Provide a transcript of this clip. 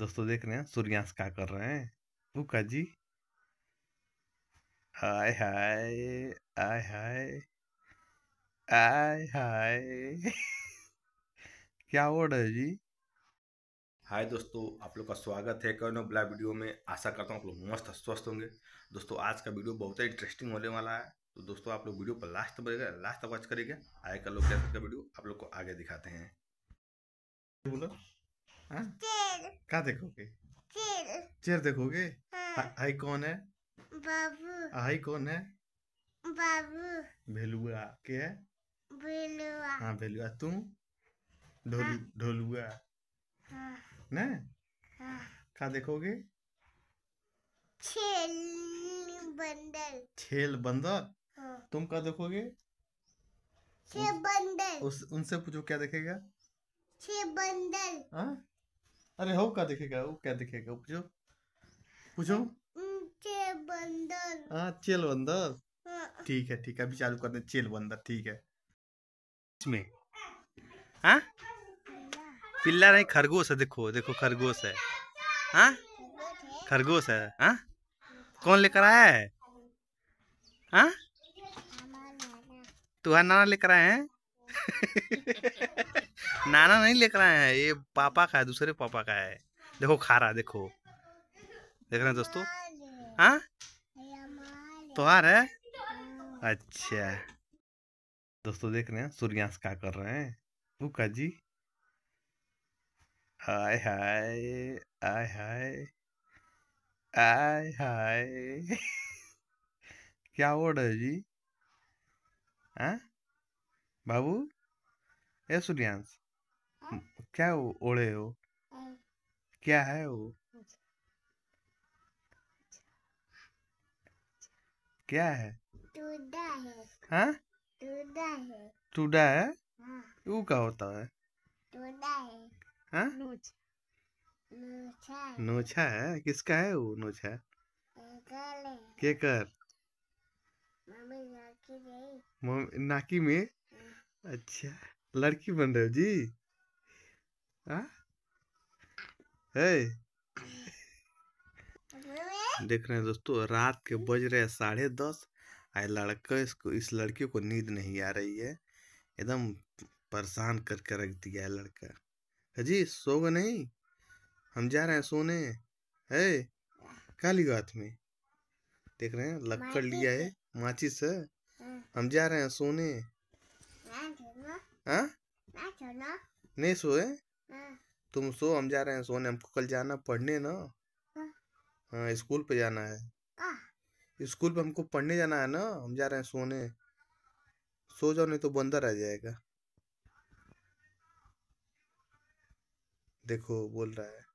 दोस्तों देख रहे हैं सूर्यांश क्या कर रहे हैं। बुका जी। हाय हाय आय हाय आय हाय। क्या वर्ड है जी? हाय दोस्तों आप लोग का स्वागत है कौन ब्लैक वीडियो में। आशा करता हूँ आप लोग मस्त स्वस्थ होंगे। दोस्तों आज का वीडियो बहुत ही इंटरेस्टिंग होने वाला है। तो दोस्तों आप लोग वीडियो पर लास्ट तक बनेगा लास्ट तक वॉच करेगा आए कल लोग कैसे का वीडियो आप लोग को आगे दिखाते हैं। बोलो। हाँ क्या देखोगे? चेयर देखोगे? हाई कौन है? बाबू। हाई कौन है? बाबू। भेलुआ। के है? बिलुआ हाँ भेलुआ। तू ढोल ढोलुआ। हाँ, न? हाँ। क्या देखोगे? छेल बंदर छेल बंदर? हाँ। तुम क्या देखोगे? छे बंदर उस उनसे पूछो क्या देखेगा? छे बंदर हाँ? अरे हो क्या देखेगा? वो क्या देखेगा? पूछो। पूछो। छे बंदर। हाँ चेल बंदर। हाँ, ठीक है ठीक है। अभी चालू कर दे चेल बंदर ठीक है। इसमें। हाँ? पिल्ला नहीं खरगोश है देखो देखो खरगोश है। हाँ? खरगोश है। हाँ? कौन लेकर आया है? हाँ। तुम्हारा नाना लेकर आए हैं? नाना नहीं लेकर आए हैं, ये पापा का है, दूसरे पापा का है। देखो, खा रहा देखो। देख रहे हैं दोस्तों? हाँ? त्योहार है। अच्छा। दोस्तों, देख रहे हैं, सूर्यांश क्या कर रहे हैं? बुका जी। हाय हाय आय हाय आय हाय। क्या वर्ड है जी? हाँ? बाबू? ए, सूर्यांश? क्या वो ओढ़े हो? हाँ, क्या है वो? क्या है? टूटा है। हाँ? टूटा है। टूडा है? हाँ, वो क्या होता है? टूटा है। हाँ? नोचा। है। नोछा है? किसका है वो नोछा के कर? नाकी में। अच्छा। लड़की बन रहे हो जी? है? देख रहे हैं दोस्तों रात के बज रहे हैं साढ़े दस। आए लड़का इसको इस लड़की को नींद नहीं आ रही है। एकदम परेशान करके रख दिया है लड़का। अजी सोगे नहीं? हम जा रहे हैं सोने। है क्या लिया हाथ में। देख रहे हैं लक्कड़ लिया है माचिस है। हाँ, हम जा रहे हैं सोने। हाँ? ना नहीं सोए? हाँ, तुम सो हम जा रहे हैं सोने हमको कल जाना पढ़ने ना। हाँ। हाँ स्कूल पे जाना है। स्कूल पे हमको पढ़ने जाना है ना हम जा रहे हैं सोने। सो जाओ नहीं तो बंदर आ जाएगा। देखो बोल रहा है।